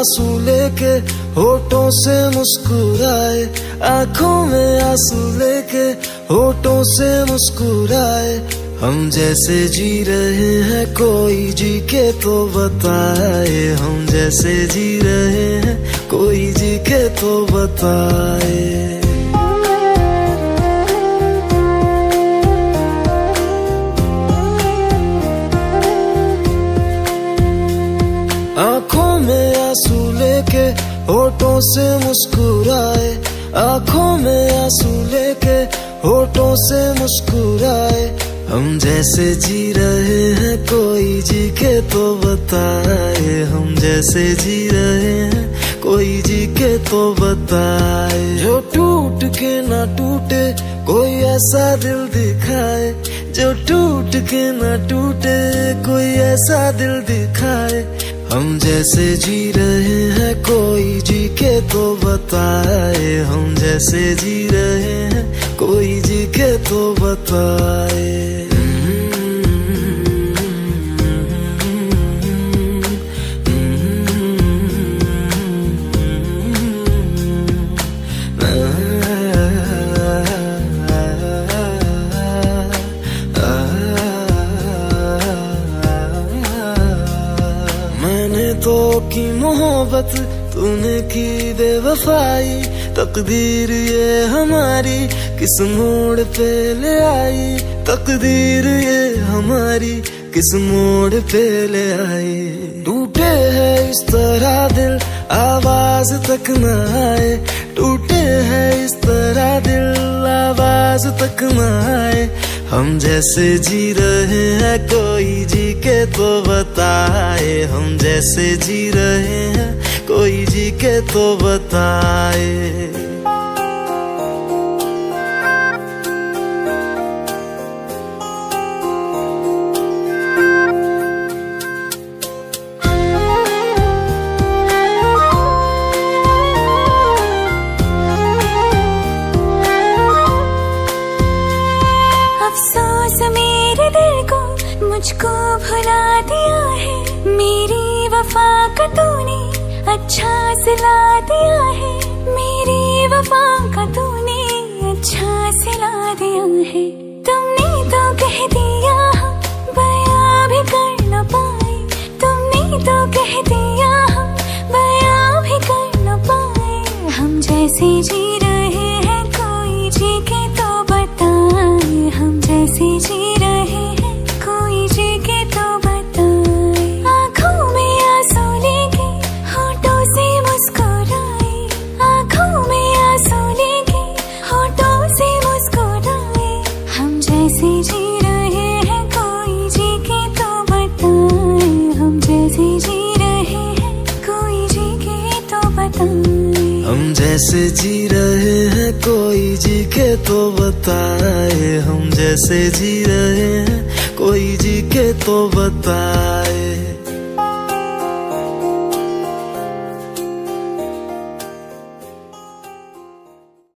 आँसू लेके, होठों से मुस्कुराए, आँखों में आँसू लेके, होठों से मुस्कुराए। हम जैसे जी रहे हैं, कोई जी के तो बताए। हम जैसे जी रहे हैं, कोई जी के तो बताए। आँखों होठों से मुस्कुराए, आँखों में आँसू लेके होठों से मुस्कुराए। हम जैसे जी रहे हैं, कोई जी के तो बताए। हम जैसे जी रहे हैं, कोई जी के तो बताए। जो टूट के ना टूटे, कोई ऐसा दिल दिखाए। जो टूट के ना टूटे, कोई ऐसा दिल दिखाए। हम जैसे जी रहे हैं, कोई के तो बताए हम जैसे जी रहे हैं, कोई जी के तो बताए। तो की मोहब्बत तूने की बेवफाई, तकदीर ये हमारी, किस मोड़ पे ले आई? तकदीर ये हमारी, किस मोड़ पे ले आई? टूटे है इस तरह दिल, आवाज़ तक न आए। टूटे है इस तरह दिल, आवाज़ तक न आए। हम जैसे जी रहे हैं, कोई जी के तो बताए। हम जैसे जी रहे हैं कोई जी के तो बताए। अफसोस मेरे दिल को मुझको भुला दिया है। मेरी वफा का तूने अच्छा सिला दिया है। मेरी वफा का तूने अच्छा सिला दिया है। तुमने तो कह दिया बयां भी कर न पाए। तुमने तो कह दिया बयां भी कर न पाए। हम जैसे जी रहे हैं, कोई जी के तो बताए। हम जैसे जी रहे जी रहे हैं, कोई जी के तो बताए। हम जैसे जी रहे हैं, कोई जी के तो बताए। हम जैसे जी रहे हैं, कोई जी के तो बताए। हम जैसे जी रहे हैं, कोई जी के तो बताए।